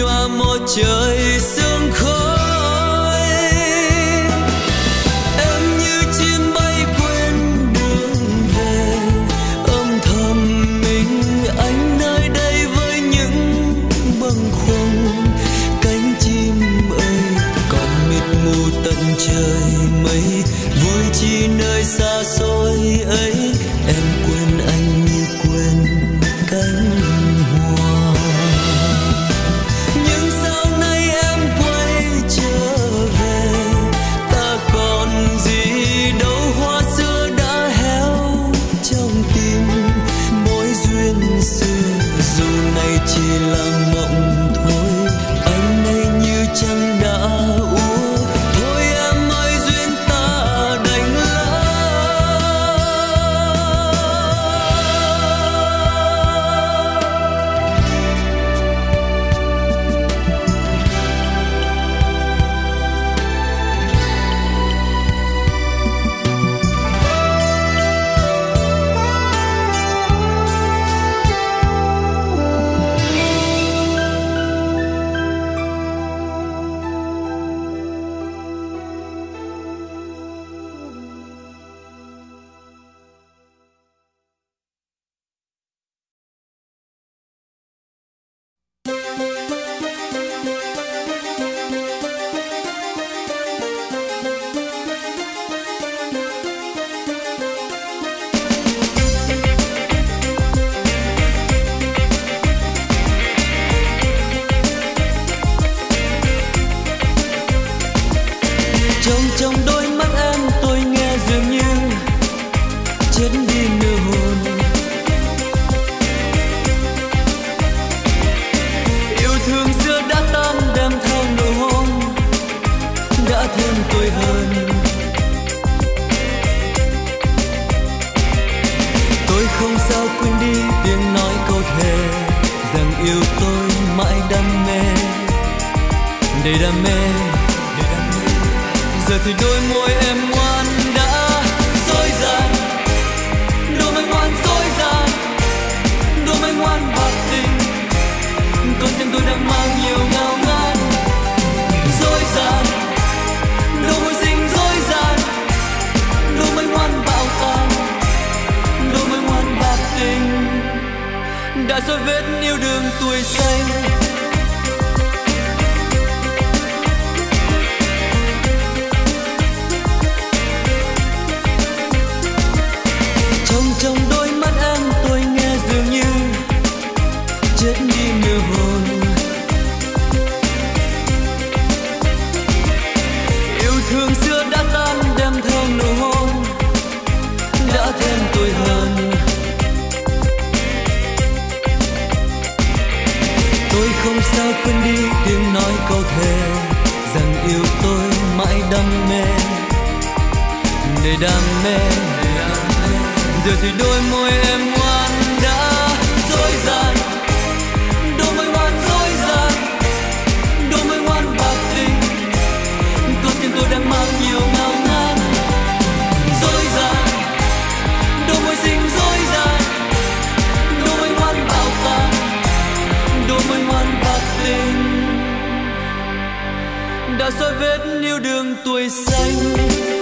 nhòa một trời sương trong đôi mắt em tôi nghe dường như chết đi nửa hồn. Yêu thương xưa đã tan, đem theo nụ hôn đã thêm tôi hơn. Tôi không sao quên đi tiếng nói câu thề rằng yêu tôi mãi đam mê. Để đam mê giờ thì đôi môi em ngoan đã dối gian đôi môi ngoan dối gian đôi môi ngoan bạc tình. Con tim tôi đang mang nhiều ngao ngán. Dối gian đôi môi xinh dối gian đôi môi ngoan bảo tàn đôi môi ngoan bạc tình. Đã soi vết yêu đường tuổi xanh.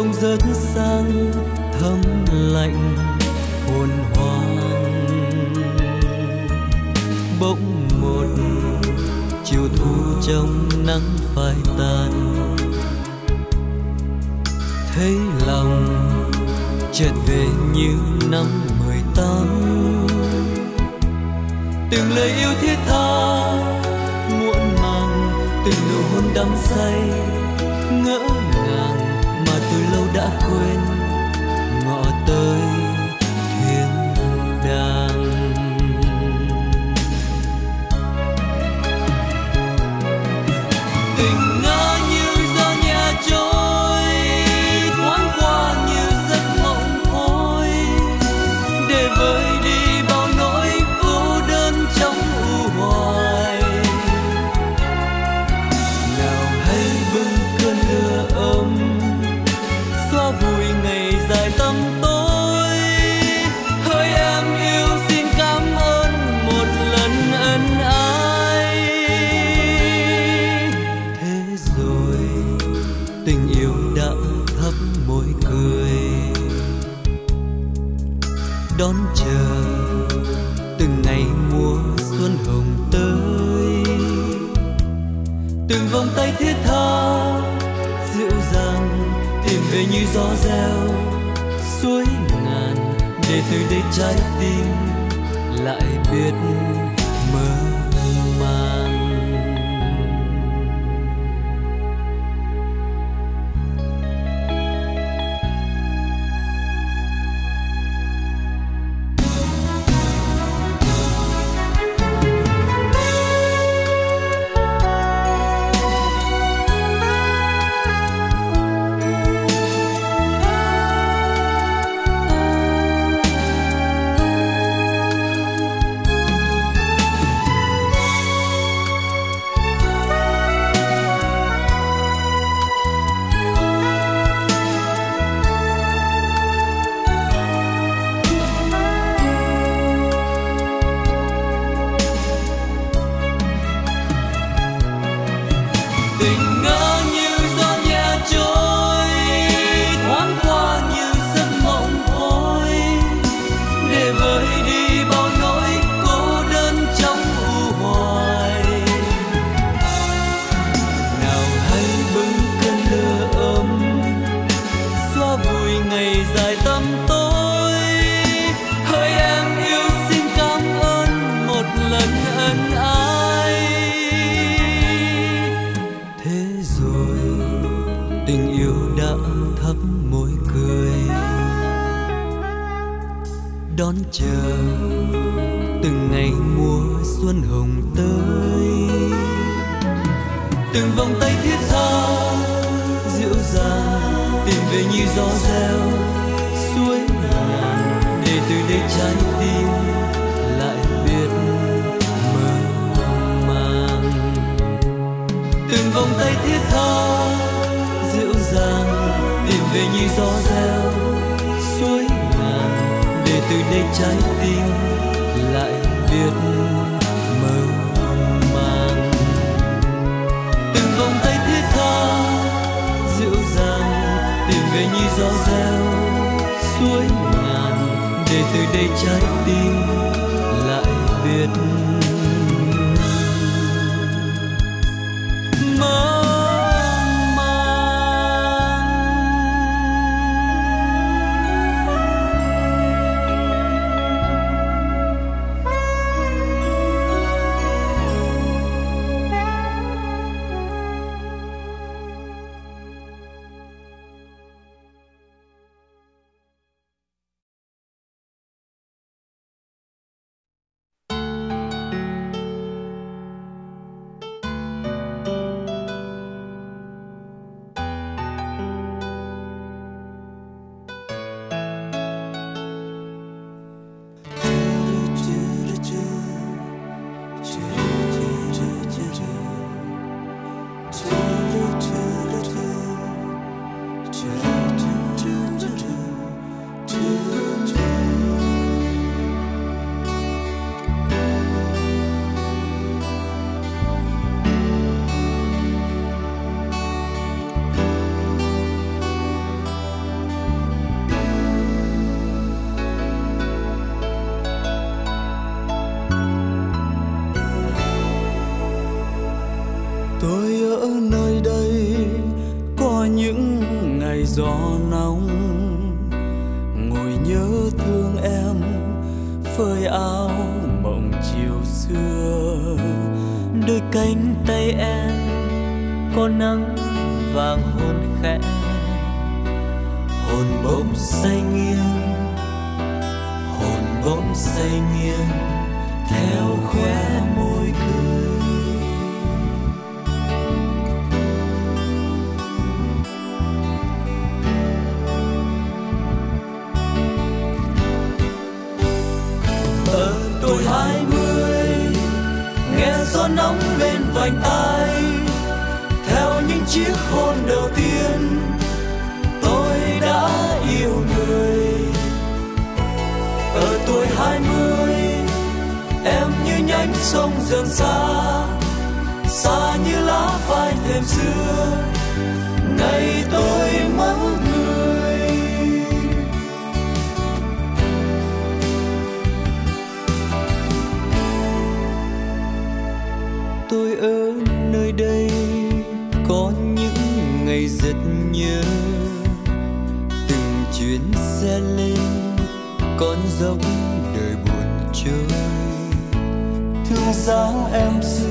Trông rất sang, thấm lạnh, hồn hoang. Bỗng một chiều thu trong nắng phai tàn, thấy lòng chợt về như năm mười tám. Từng lời yêu thiết tha, muộn màng, từng nụ hôn đắm say đã quên gió reo suối ngàn để từ đây trái tim lại biết từng vòng tay thiết tha dịu dàng tìm về như gió reo suối ngàn, để từ đây trái tim lại biết mơ màng từng vòng tay thiết tha dịu dàng tìm về như gió reo suối ngàn, để từ đây trái tim lại biết mơ về như gió reo suối ngàn để từ đây trái tim lại biết nóng lên vành tay theo những chiếc hôn đầu tiên, tôi đã yêu người. Ở tuổi hai mươi, em như nhánh sông dần xa xa như lá phai thêm xưa. Ngày tôi dốc đời buồn chơi thương dáng em xưa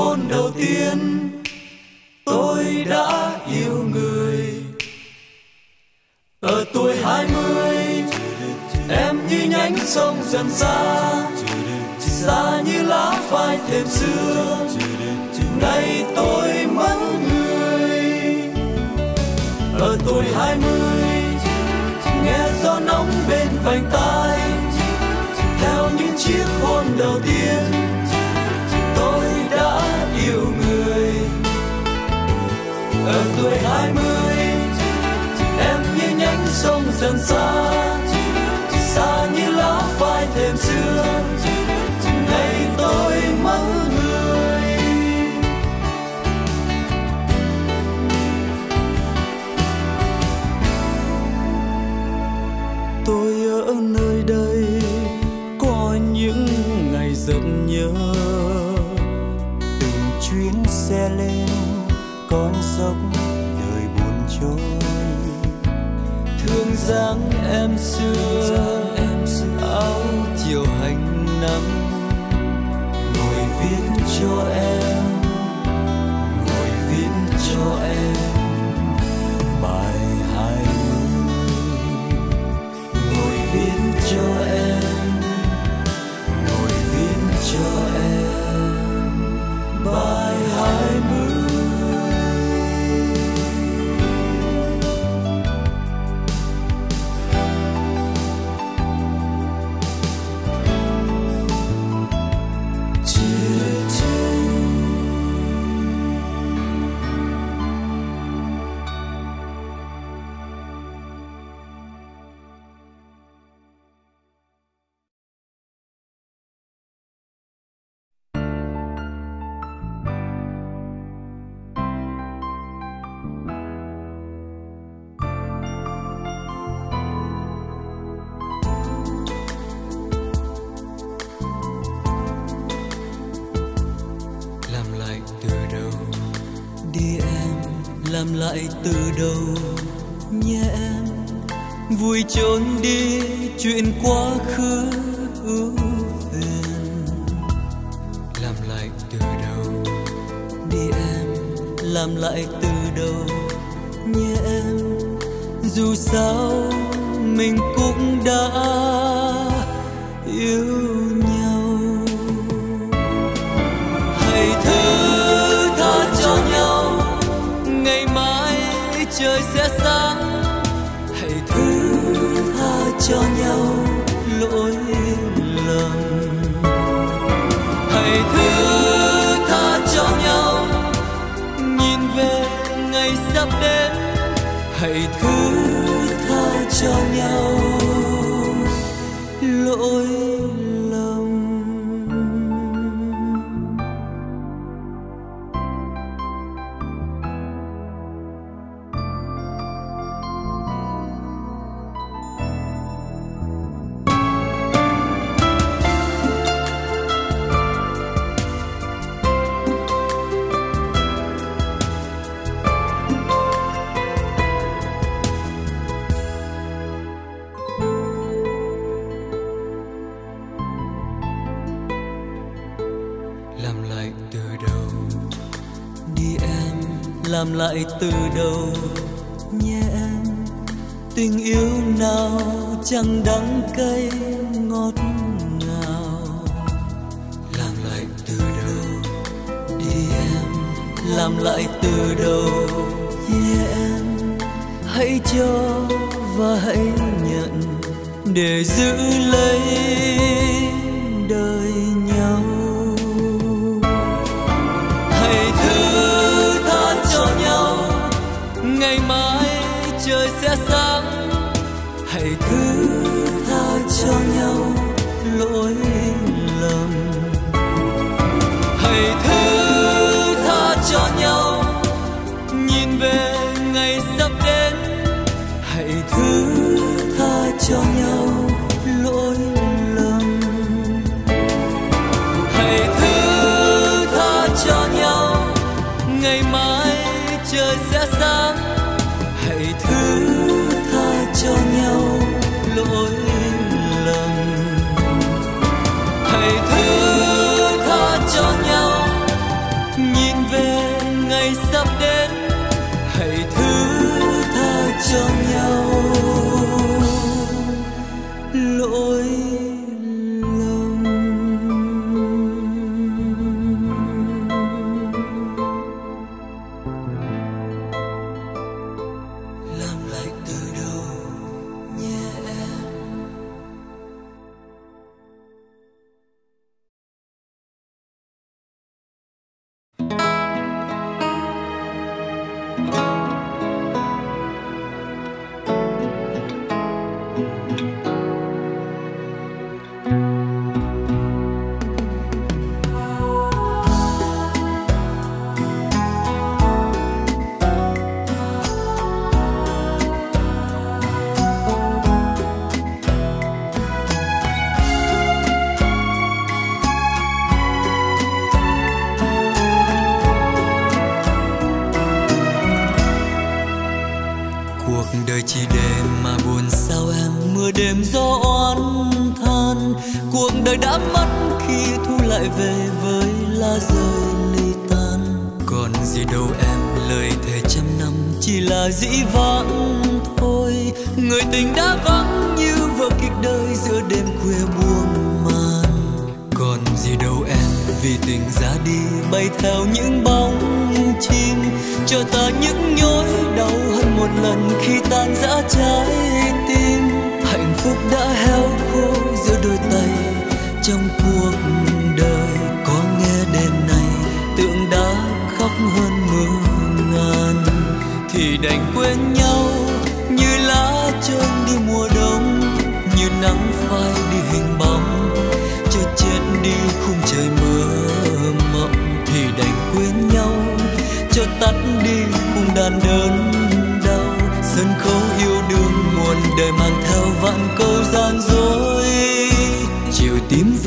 hôn đầu tiên. con sóc đời buồn trôi. Thương dáng em xưa, áo chiều hành nắng. Ngồi viết cho em, ngồi viết cho em. lại từ đầu nhé em. Vui trốn đi, chuyện quá khứ ưu phiền. Làm lại từ đầu đi em, làm lại từ đầu nhé em. Dù sao mình cũng đã yêu hãy thứ tha cho nhau. lại từ đầu nhé em. Tình yêu nào chẳng đắng cay ngọt ngào. Làm lại từ đầu đi em. Làm lại từ đầu nhé em. Hãy cho và hãy nhận để giữ lấy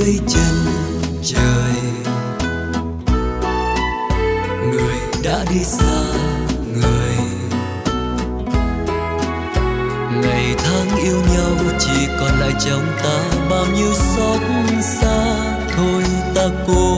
với chân trời người đã đi xa, người ngày tháng yêu nhau, chỉ còn lại trong ta bao nhiêu xót xa thôi ta cố.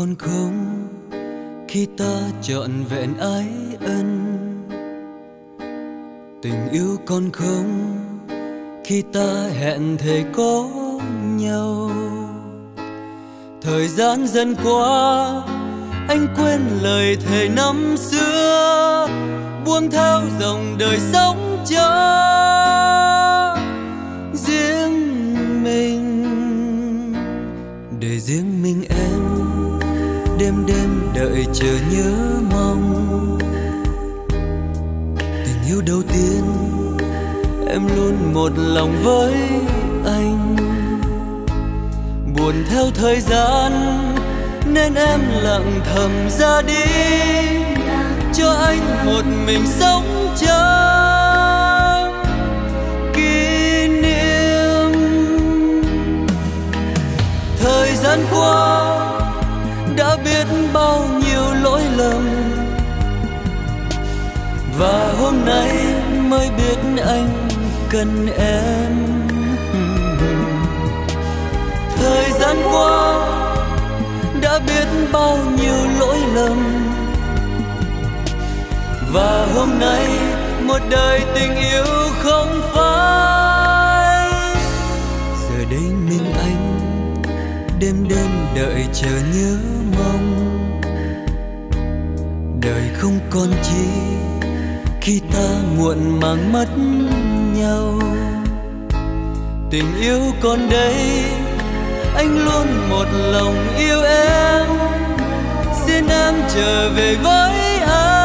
còn không? Khi ta trọn vẹn ái ân, tình yêu còn không? Khi ta hẹn thề có nhau, thời gian dần qua, anh quên lời thề năm xưa, buông thao dòng đời sống chơi chờ nhớ mong. Tình yêu đầu tiên, em luôn một lòng với anh. Buồn theo thời gian, nên em lặng thầm ra đi. Cho anh một mình sống trong kỷ niệm. Thời gian qua, đã biết bao nhiêu lầm và hôm nay mới biết anh cần em. Thời gian qua đã biết bao nhiêu lỗi lầm. Và hôm nay một đời tình yêu không phai. Giờ đây mình anh, đêm đêm đợi chờ nhớ mong không còn chi khi ta muộn màng mất nhau. Tình yêu còn đây, anh luôn một lòng yêu em. Xin em trở về với anh.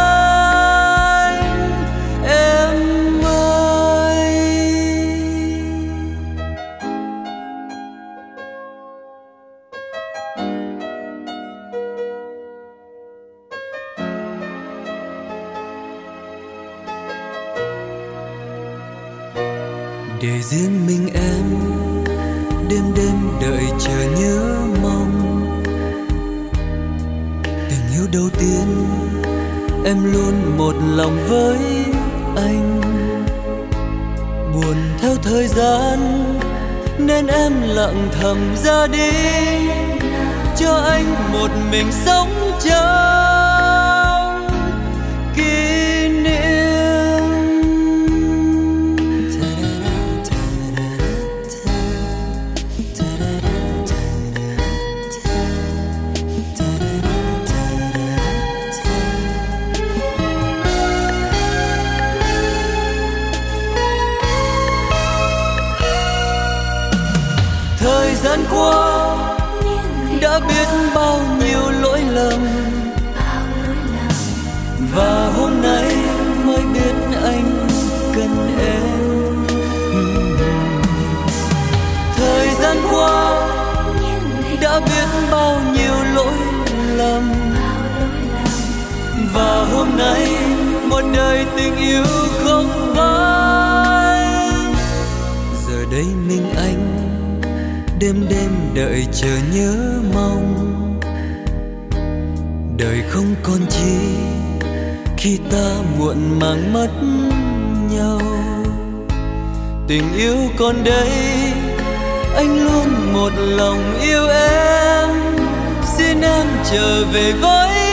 Đi. Cho anh một mình sống đã biết bao nhiêu lỗi lầm. Và hôm nay mới biết anh cần em. Thời gian qua đã biết bao nhiêu lỗi lầm. Và hôm nay một đời tình yêu không vắng giờ đây mình anh đêm đêm đợi chờ nhớ mong. Đời không còn chi khi ta muộn màng mất nhau. Tình yêu còn đây, anh luôn một lòng yêu em. Xin em trở về với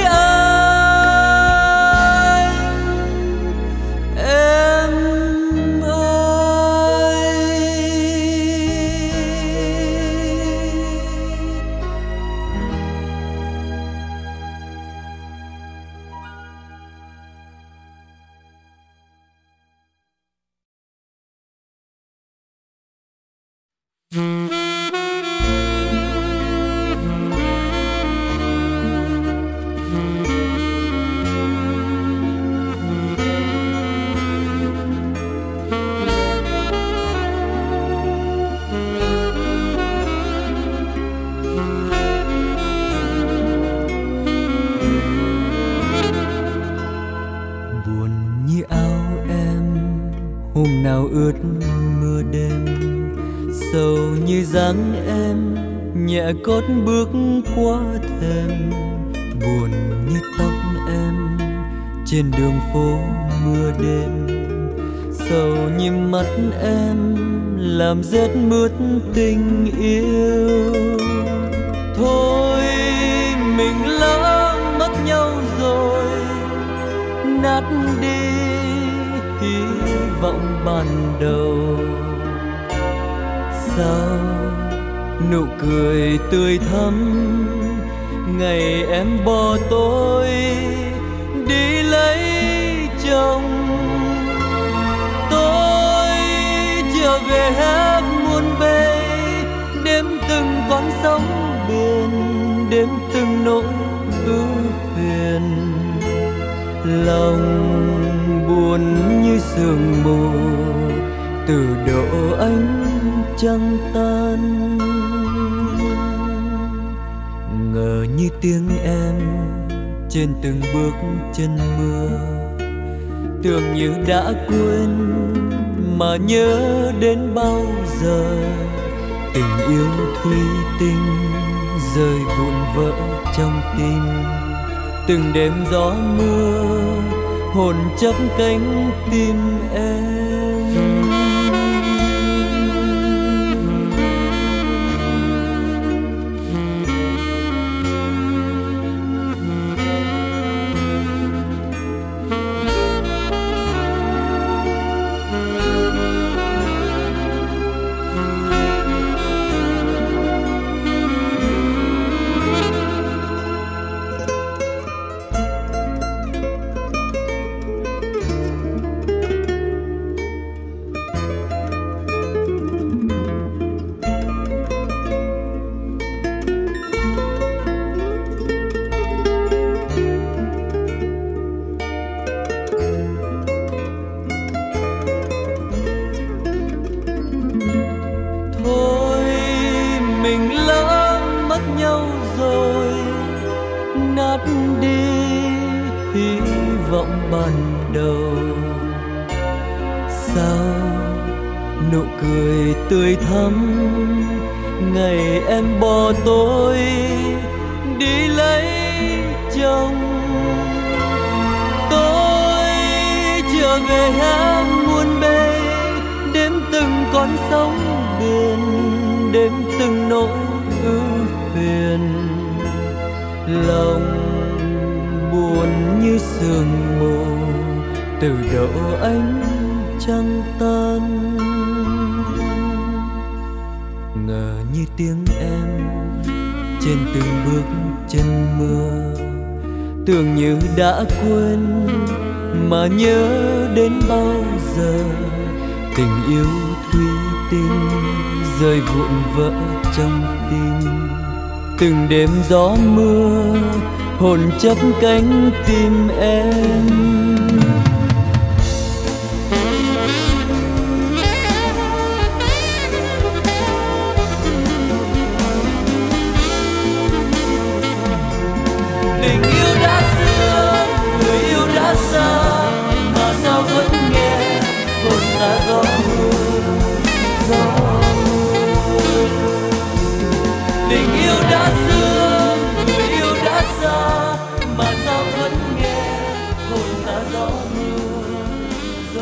trăng tan. Ngờ như tiếng em trên từng bước chân mưa. Tưởng như đã quên mà nhớ đến bao giờ. Tình yêu thủy tinh rơi vụn vỡ trong tim. Từng đêm gió mưa hồn chấp cánh tim em. gió mưa hồn chấp cánh tim em.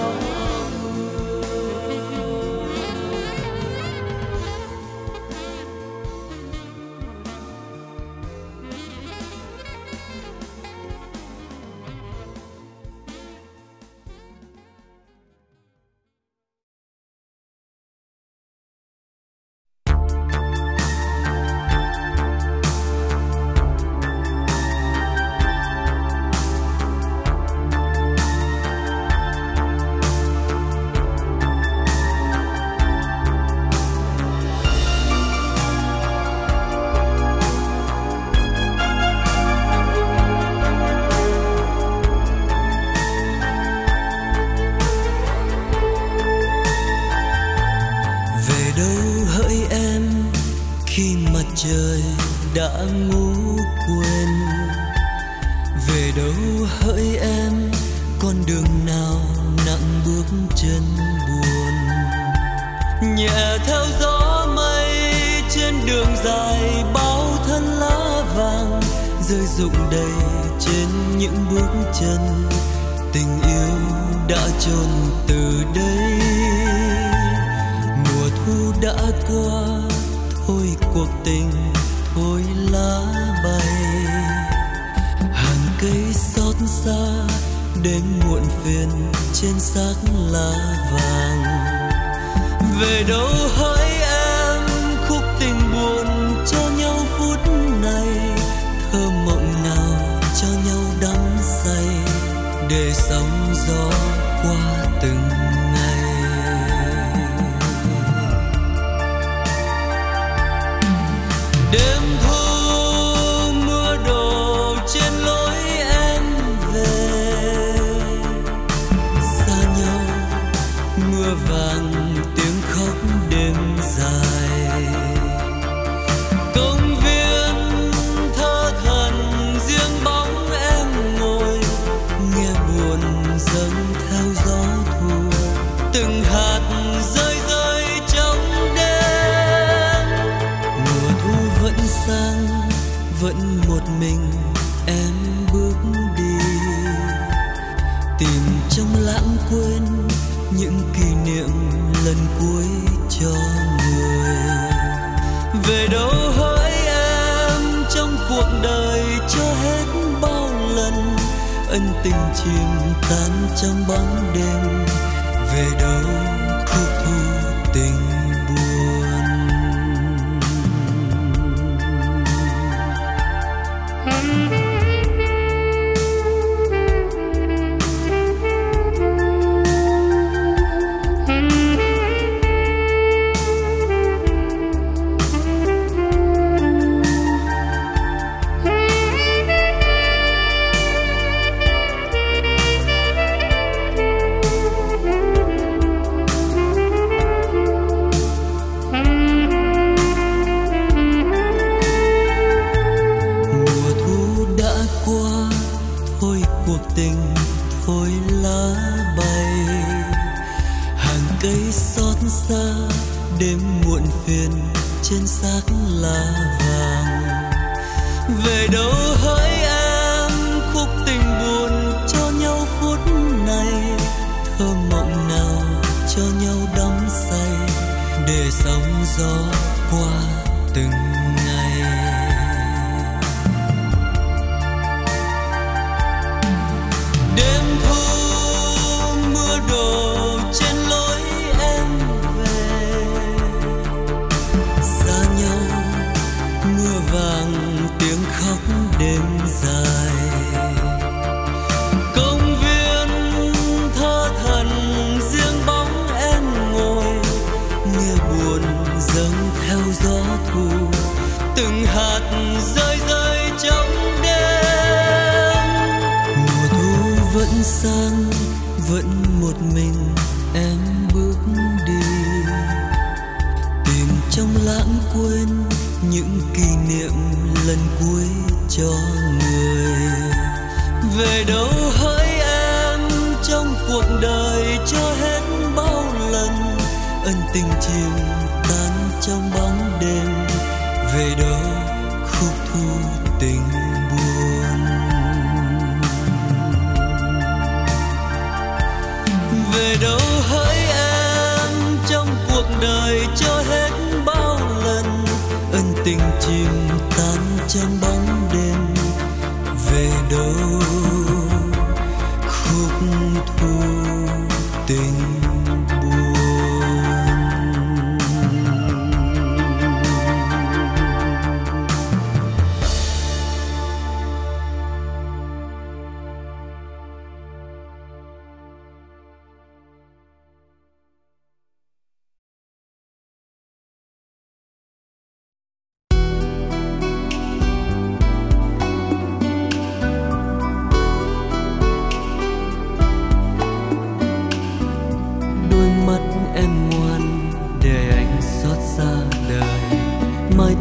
your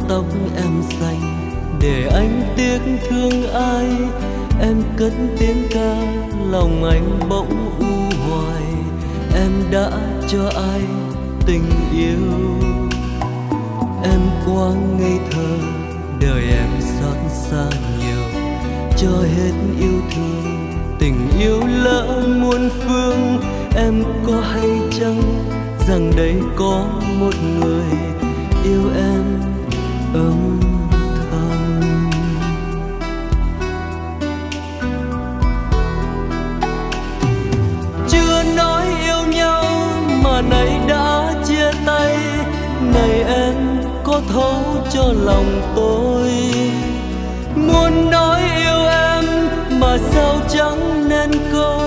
tóc em xanh. Để anh tiếc thương ai, em cất tiếng ca, lòng anh bỗng u hoài. Em đã cho ai tình yêu? Em quá ngây thơ, đời em xót xa nhiều. Cho hết yêu thương, tình yêu lỡ muôn phương. Em có hay chăng rằng đây có một người yêu em? âm thầm. Chưa nói yêu nhau mà nay đã chia tay. Này em có thấu cho lòng tôi. Muốn nói yêu em mà sao chẳng nên câu.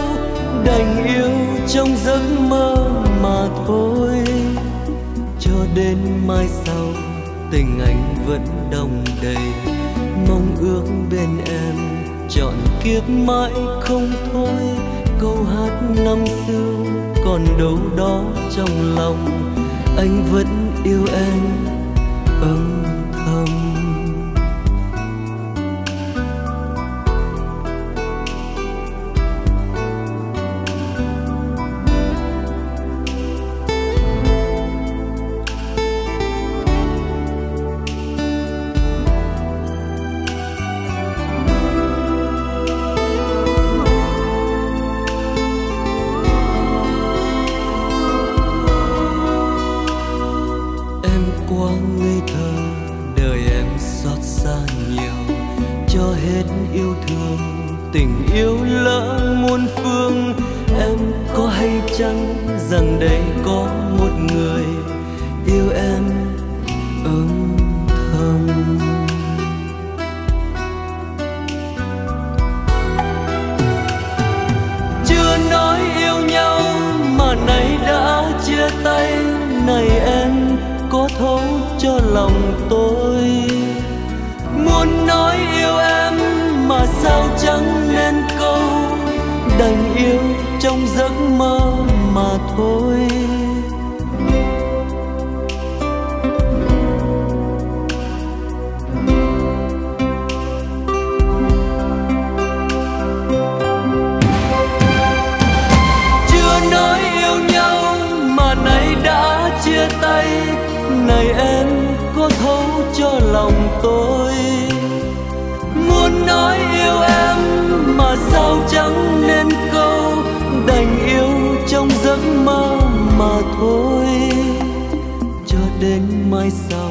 Đành yêu trong giấc mơ mà thôi. Cho đến mai sau tình anh vẫn đồng đầy. Mong ước bên em chọn kiếp mãi không thôi. Câu hát năm xưa còn đâu đó trong lòng. Anh vẫn yêu em, ấm đành yêu trong giấc mơ mà thôi. Cho đến mai sau,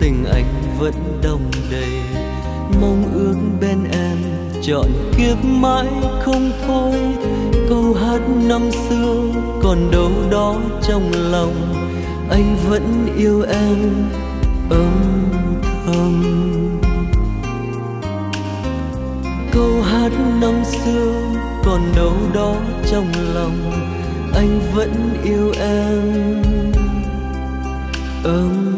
tình anh vẫn đông đầy. Mong ước bên em chọn kiếp mãi không thôi. Câu hát năm xưa còn đâu đó trong lòng. Anh vẫn yêu em, âm thầm. Câu hát năm xưa còn đâu đó trong lòng anh vẫn yêu em. Ấm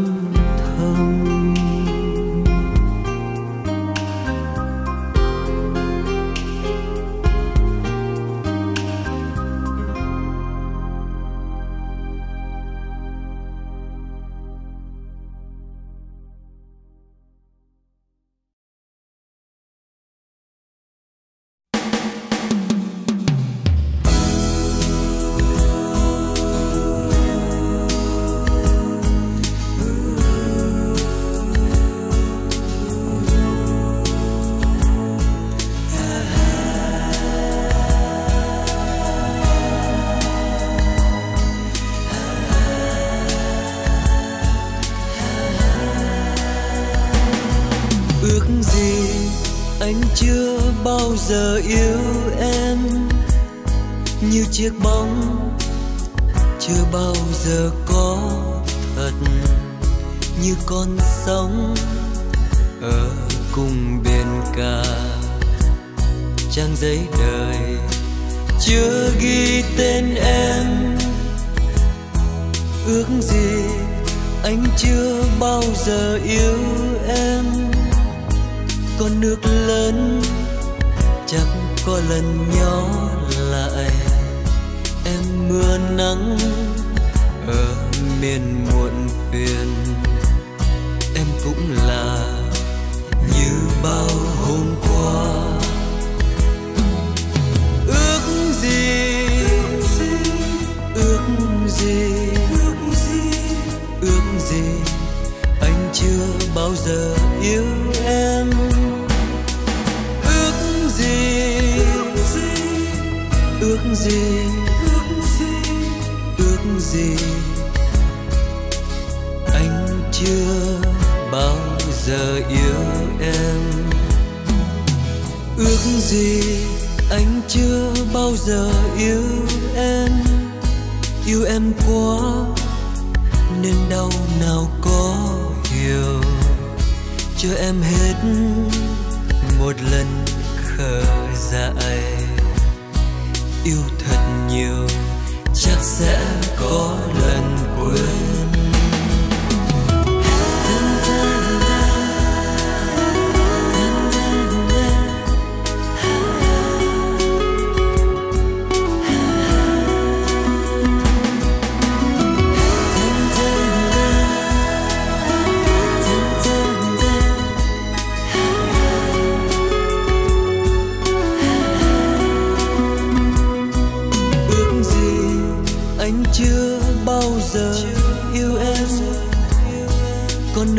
một lần khờ dại. Yêu thật nhiều chắc sẽ có lần quên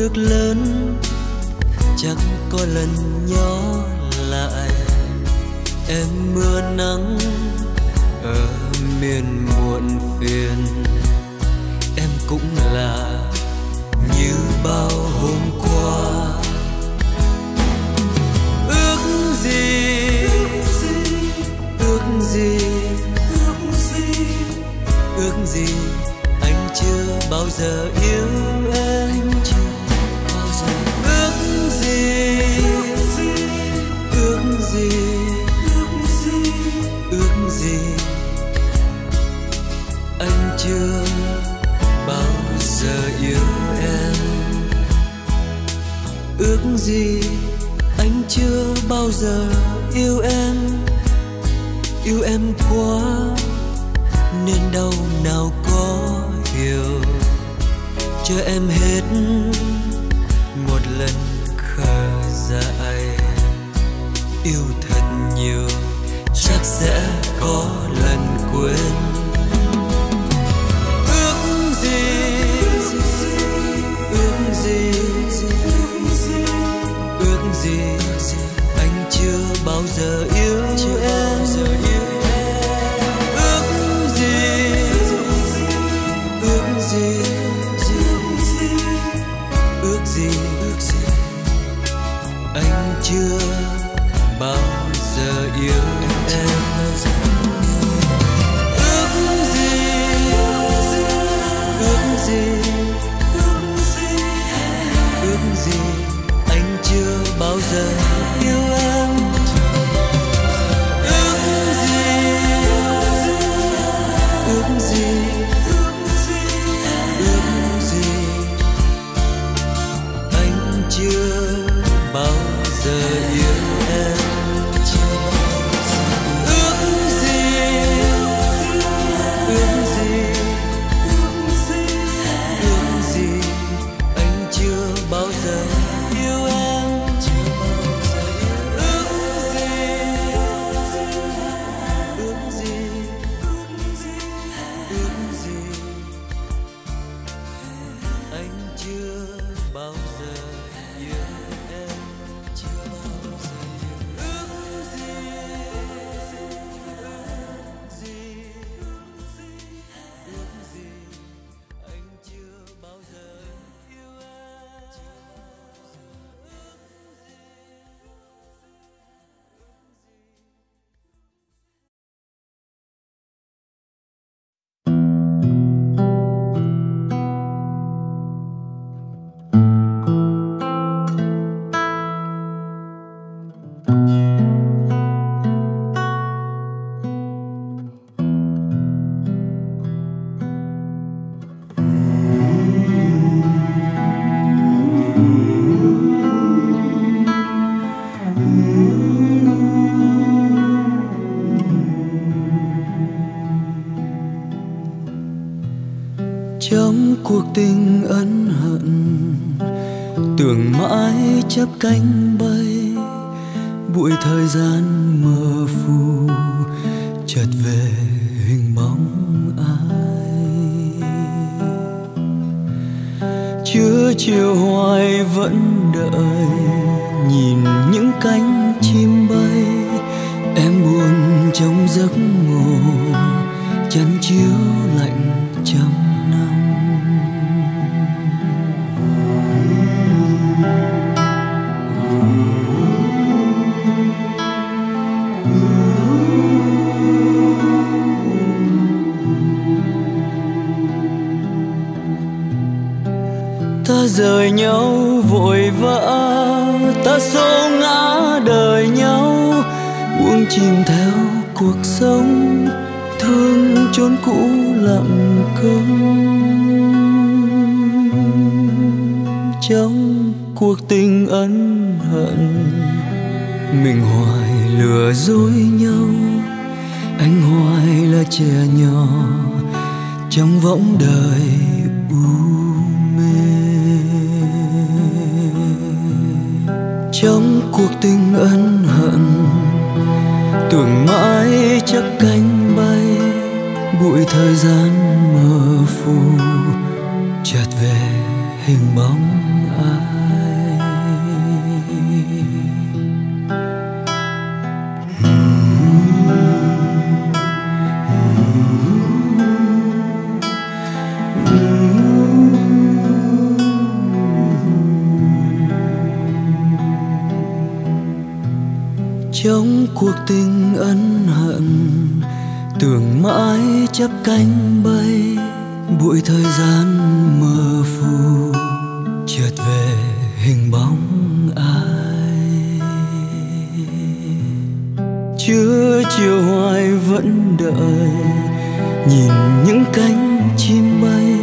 nước lớn chẳng có lần nhỏ lại. Em mưa nắng ở miền muộn phiền em cũng là như bao hôm qua. Ước gì ước gì ước gì? ước gì anh chưa bao giờ yêu em. gì? Anh chưa bao giờ yêu em. Yêu em quá, nên đâu nào có hiểu. Cho em hết cánh trong cuộc tình ân hận, tưởng mãi chấp cánh bay, bụi thời gian mờ phù chợt về hình bóng ai. Chưa chiều hoài vẫn đợi, nhìn những cánh chim bay,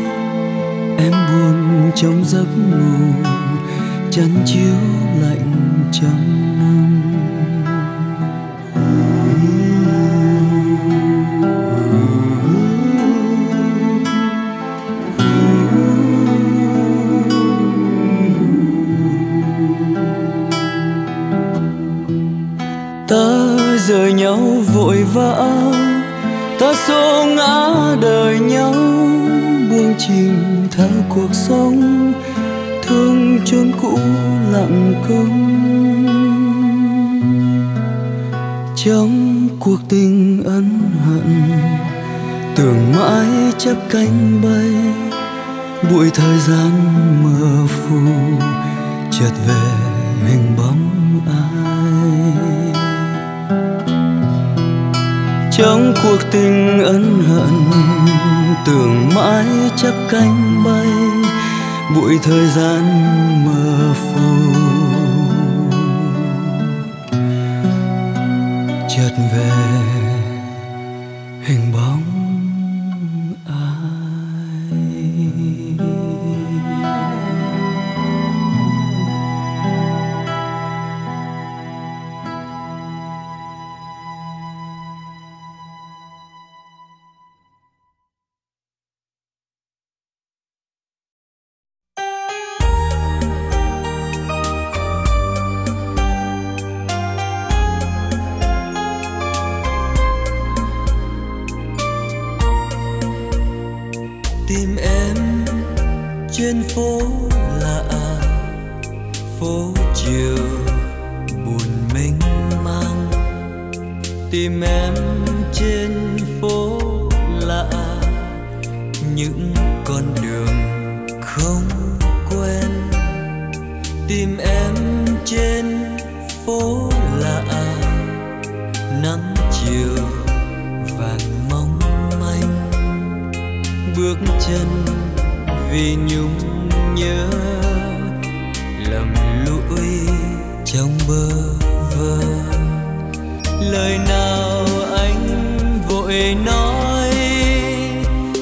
em buồn trong giấc ngủ, chăn chiếu lạnh trong ta xô ngã đời nhau, buông chìm theo cuộc sống, thương chốn cũ lặng câm trong cuộc tình ân hận, tưởng mãi chấp cánh bay, bụi thời gian mờ phù. Cuộc tình ân hận, tưởng mãi chấp cánh bay, bụi thời gian mờ phù. Chợt về vờ lời nào anh vội nói,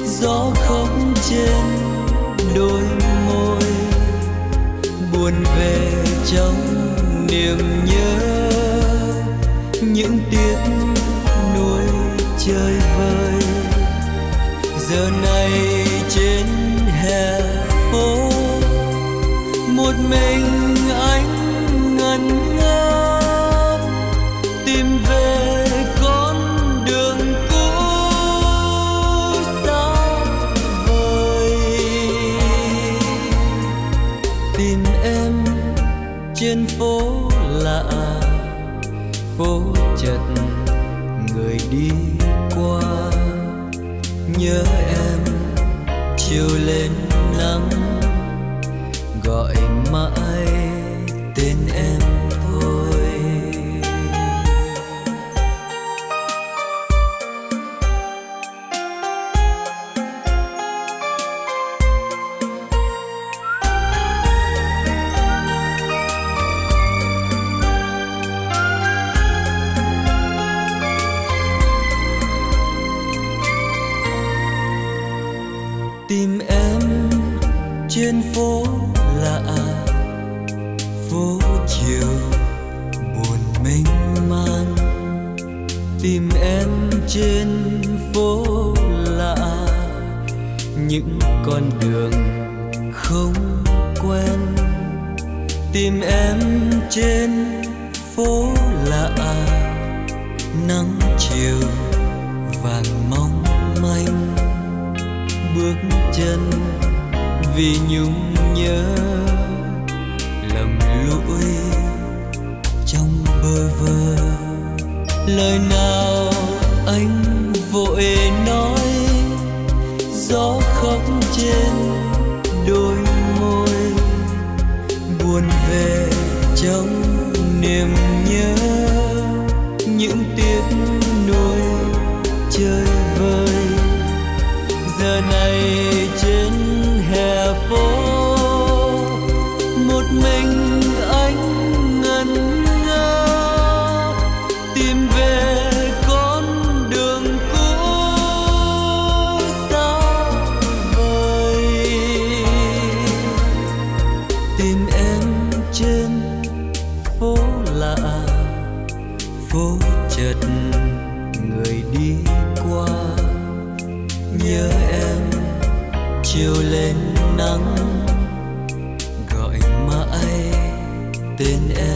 gió không trên đôi môi. Buồn về trong niềm nhớ, những tiếc nuối chơi vơi. Giờ này trên hè phố, một mình vì nhung tên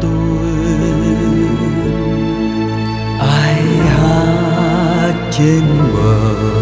tôi. Ai hát trên bờ?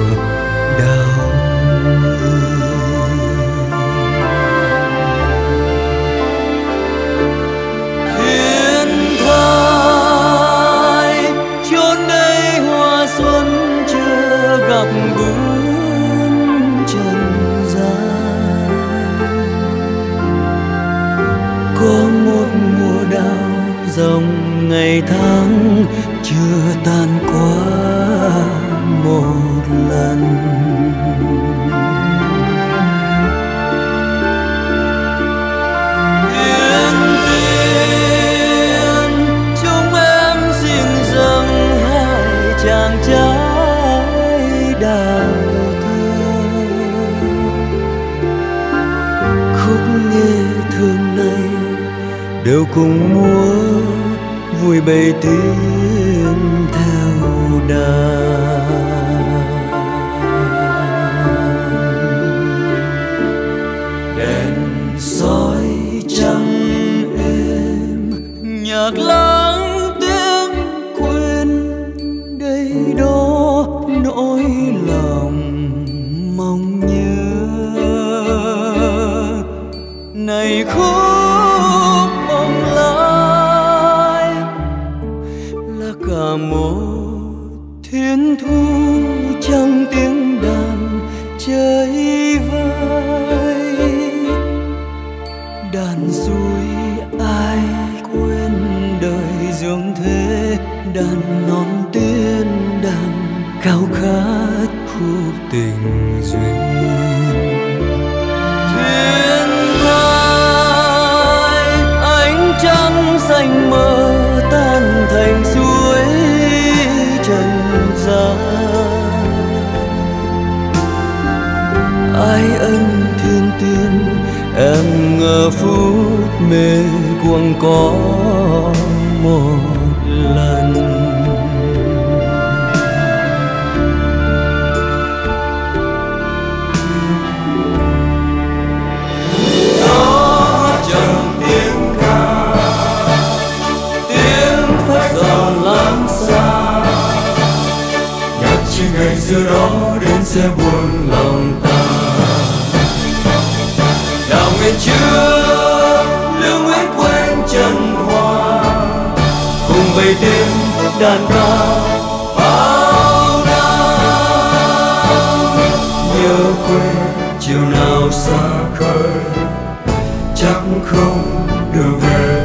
Nào xa khơi chắc không được về.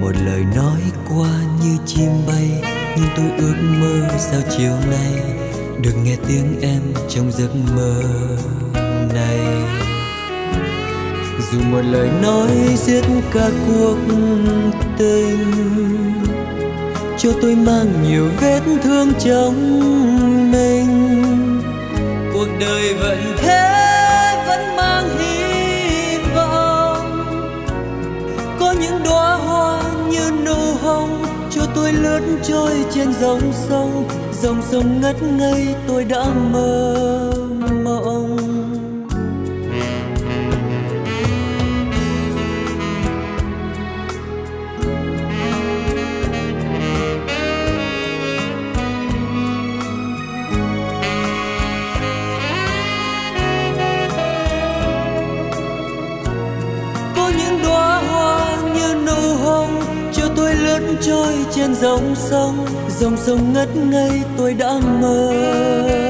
một lời nói qua như chim bay, nhưng tôi ước mơ sao chiều nay được nghe tiếng em trong giấc mơ này. Dù một lời nói giết cả cuộc tình, cho tôi mang nhiều vết thương trong mình. Cuộc đời vẫn thế. như nụ hồng cho tôi lướt trôi trên dòng sông. Dòng sông ngất ngây, tôi đã mơ. trên dòng sông dòng sông ngất ngây tôi đã mơ.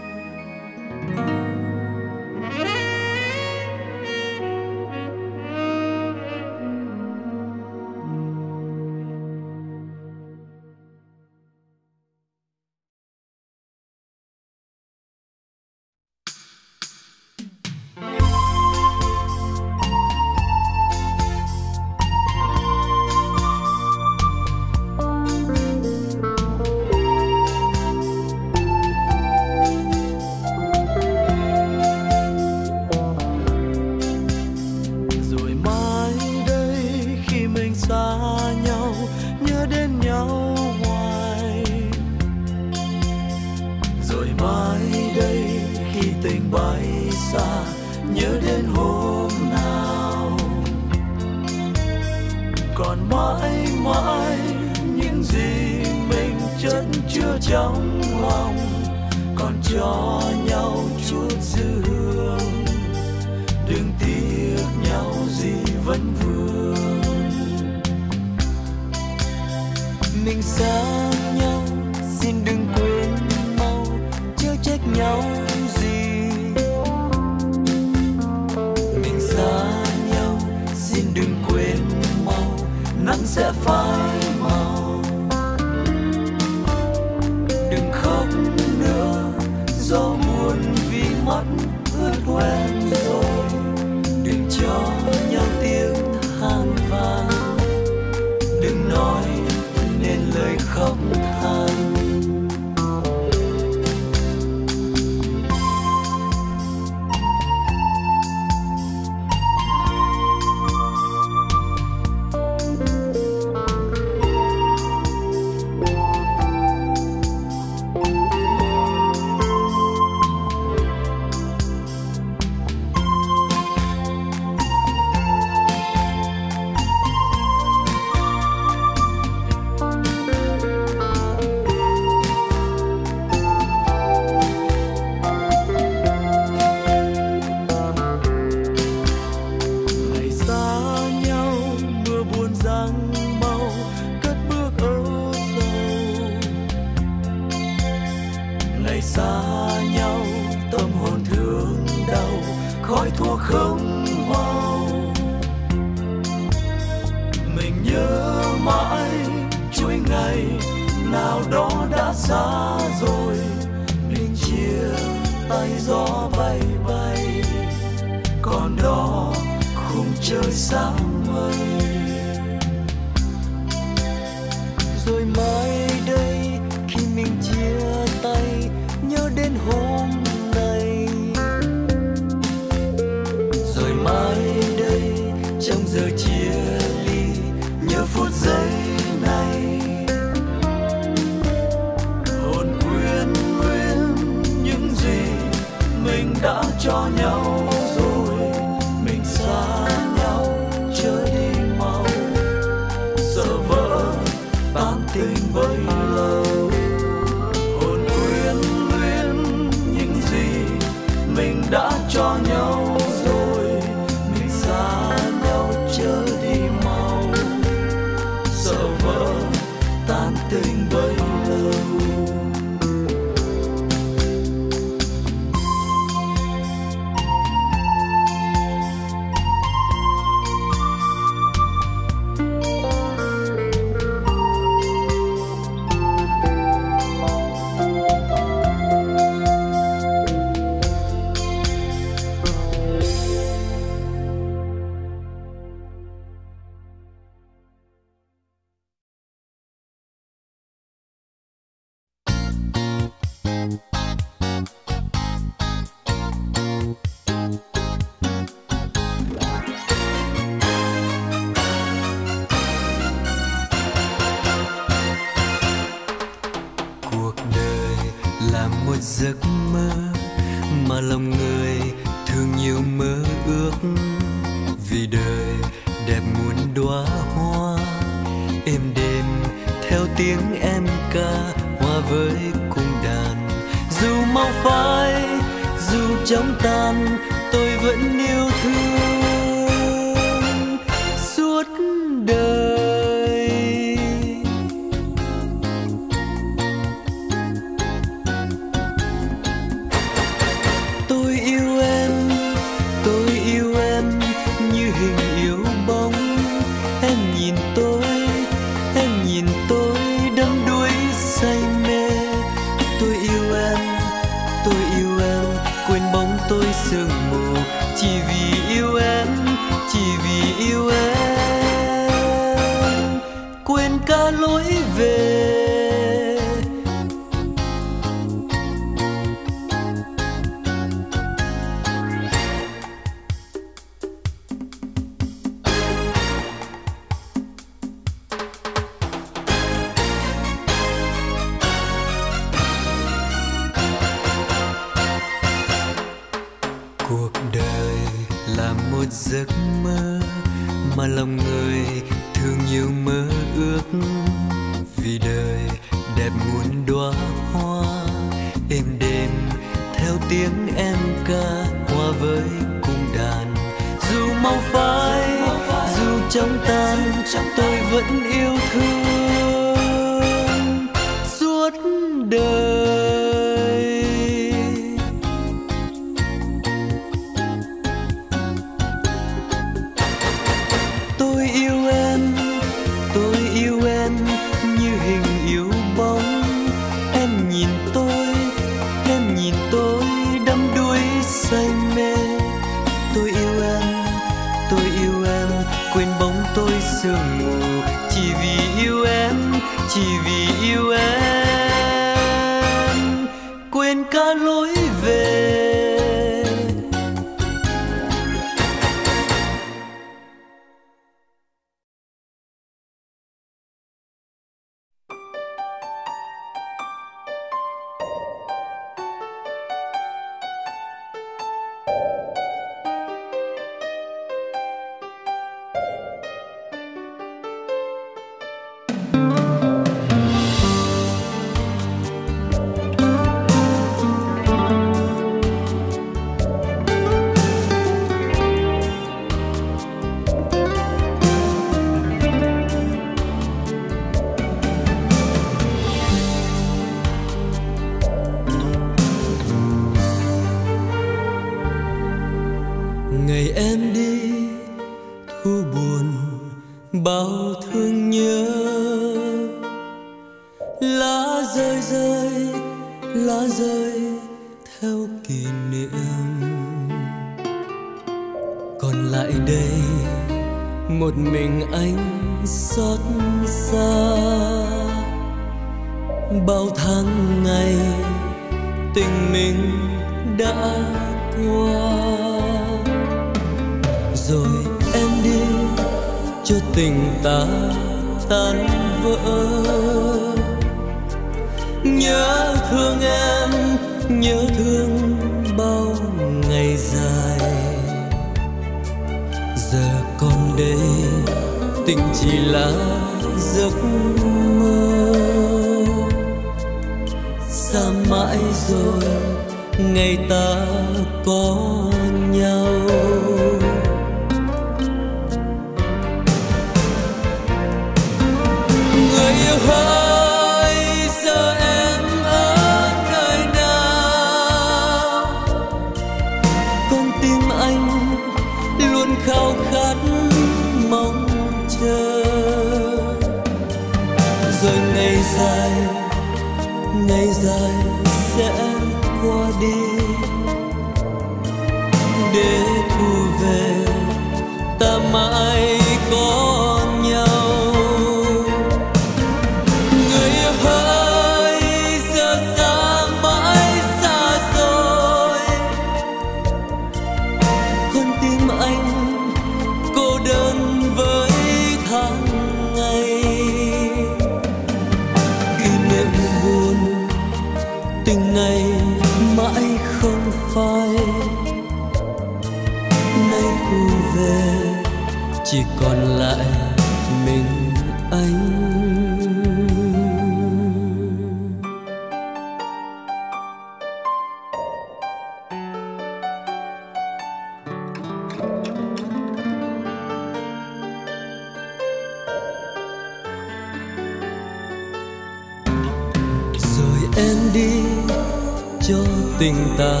tình ta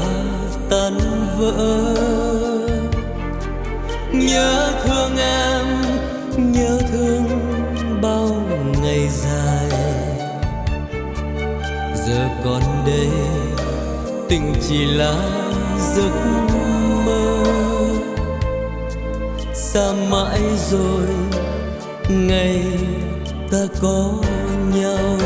tan vỡ. Nhớ thương em, nhớ thương bao ngày dài. Giờ còn đây tình chỉ là giấc mơ. Xa mãi rồi, ngày ta có nhau.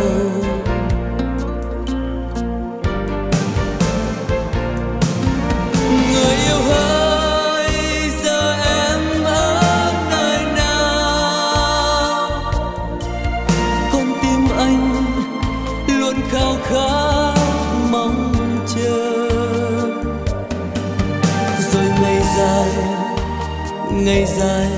design.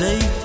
Chỉ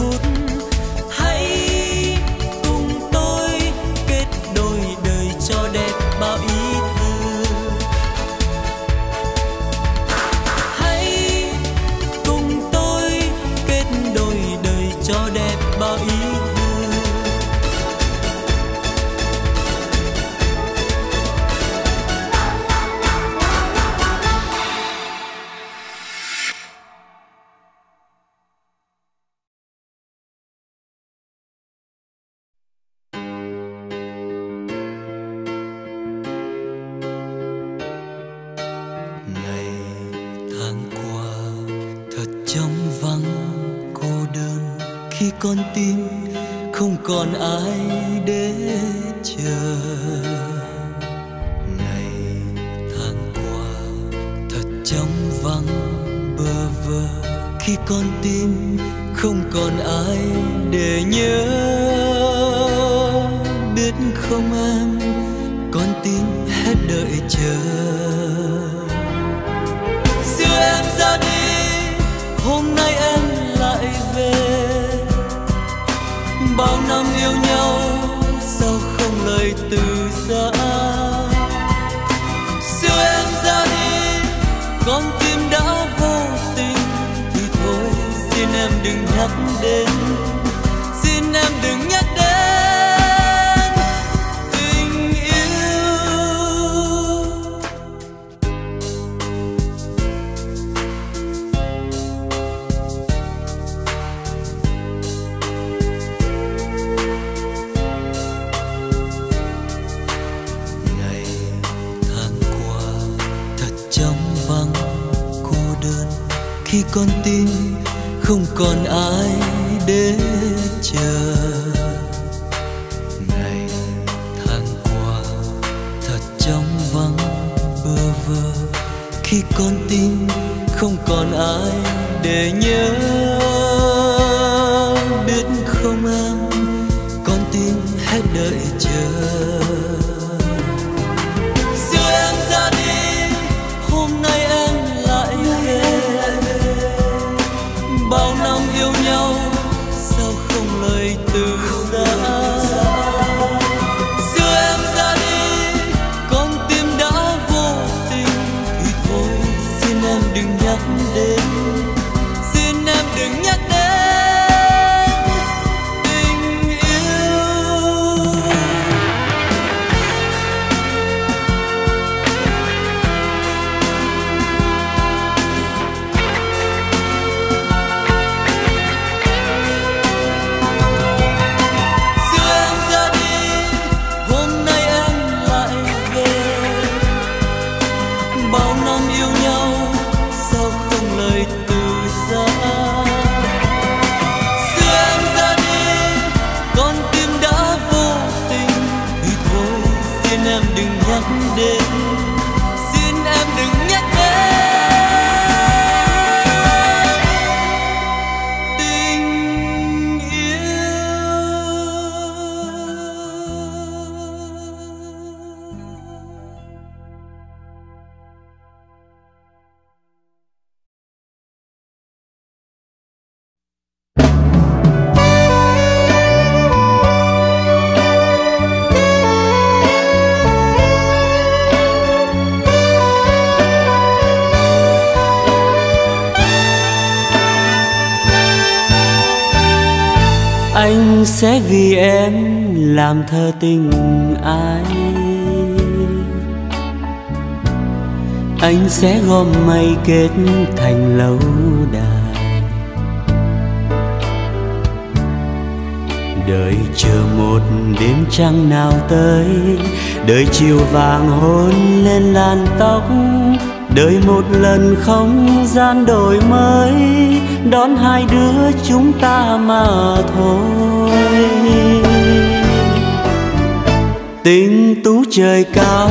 sẽ vì em làm thơ tình ai. Anh sẽ gom mây kết thành lâu đài. Đợi chờ một đêm trăng nào tới, đợi chiều vàng hôn lên làn tóc đời một lần không gian đổi mới, đón hai đứa chúng ta mà thôi. Tình tú trời cao,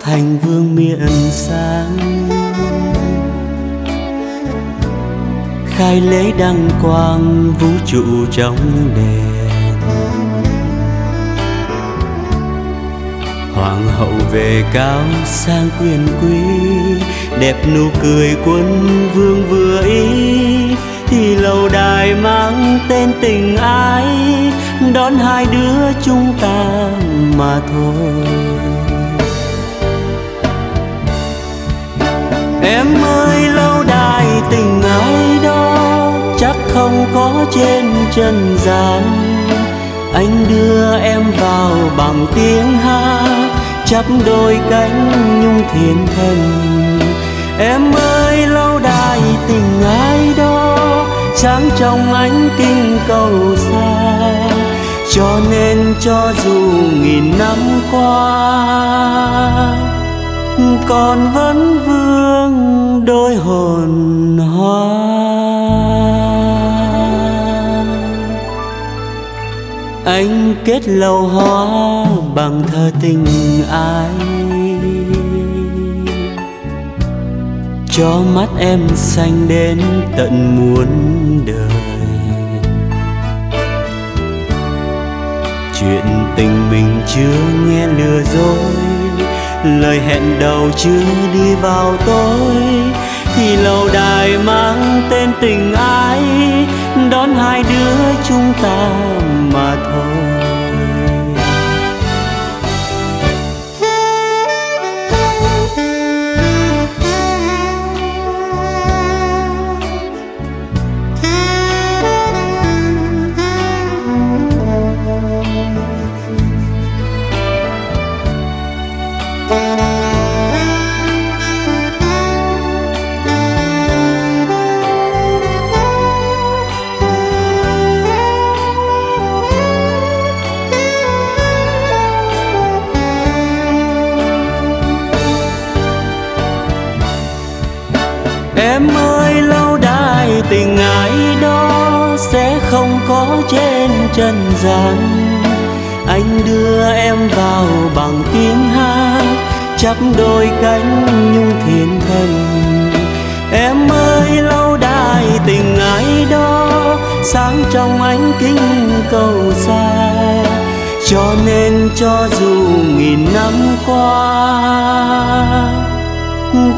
thành vương miện sáng. Khai lễ đăng quang, vũ trụ trong đèn hoàng hậu về cao sang quyền quý, đẹp nụ cười quân vương vừa ý. Thì lâu đài mang tên tình ái, đón hai đứa chúng ta mà thôi. Em ơi lâu đài tình ai đó chắc không có trên trần gian. Anh đưa em vào bằng tiếng hát chắp đôi cánh nhung thiên thần. Em ơi, lâu đài tình ai đó, sáng trong ánh kinh cầu xa. Cho nên cho dù nghìn năm qua, còn vẫn vương đôi hồn hoa. Anh kết lâu hoa bằng thơ tình ai? Cho mắt em xanh đến tận muôn đời. Chuyện tình mình chưa nghe lừa dối. Lời hẹn đầu chưa đi vào tối thì lâu đài mang tên tình ái đón hai đứa chúng ta mà thôi. Chân gian anh đưa em vào bằng tiếng hát chắp đôi cánh nhung thiên thần. Em ơi, lâu đài tình ai đó, sáng trong ánh kính cầu xa. Cho nên cho dù nghìn năm qua,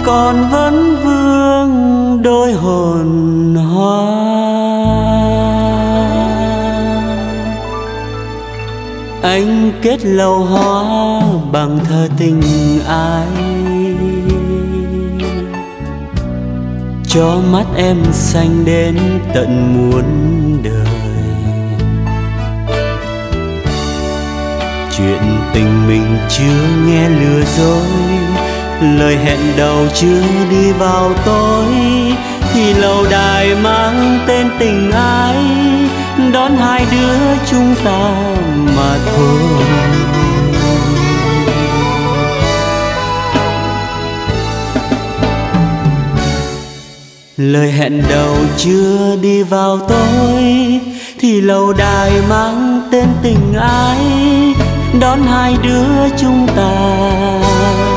còn vẫn vương đôi hồn hoa. Anh kết lâu hoa bằng thơ tình ai cho mắt em xanh đến tận muôn đời. Chuyện tình mình chưa nghe lừa dối. Lời hẹn đầu chưa đi vào tối. Thì lâu đài mang tên tình ái đón hai đứa chúng ta mà thôi. Lời hẹn đầu chưa đi vào tối thì lâu đài mang tên tình ái, đón hai đứa chúng ta.